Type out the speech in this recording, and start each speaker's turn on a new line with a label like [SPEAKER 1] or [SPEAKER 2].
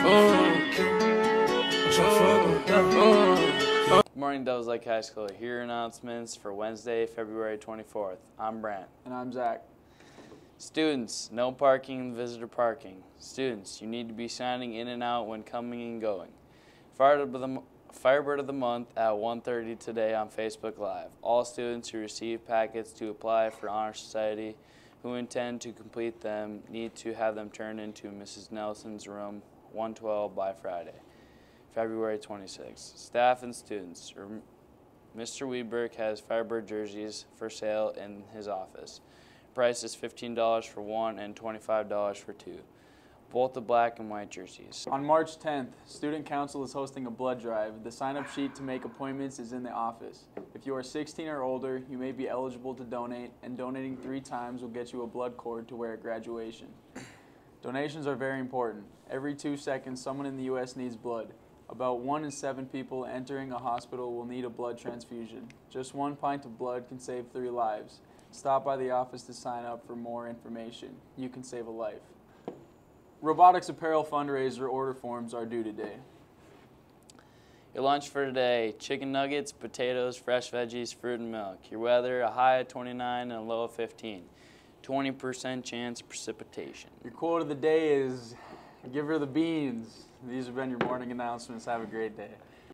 [SPEAKER 1] Mm. Morning Devils Lake High School. Here are announcements for Wednesday, February 24th. I'm Brant.
[SPEAKER 2] And I'm Zach.
[SPEAKER 1] Students, no parking and visitor parking. Students, you need to be signing in and out when coming and going. Firebird of the, Firebird of the Month at 1.30 today on Facebook Live. All students who receive packets to apply for Honor Society who intend to complete them need to have them turned into Mrs. Nelson's room 112 by Friday, February 26th. Staff and students, Mr. Weberg has Firebird jerseys for sale in his office. Price is $15 for one and $25 for two. Both the black and white jerseys.
[SPEAKER 2] On March 10th, Student Council is hosting a blood drive. The sign up sheet to make appointments is in the office. If you are 16 or older, you may be eligible to donate, and donating three times will get you a blood cord to wear at graduation. Donations are very important. Every two seconds, someone in the U.S. needs blood. About one in seven people entering a hospital will need a blood transfusion. Just one pint of blood can save three lives. Stop by the office to sign up for more information. You can save a life. Robotics Apparel fundraiser order forms are due today.
[SPEAKER 1] Your lunch for today chicken nuggets, potatoes, fresh veggies, fruit, and milk. Your weather a high of 29 and a low of 15. 20% chance of precipitation.
[SPEAKER 2] Your quote of the day is give her the beans. These have been your morning announcements. Have a great day.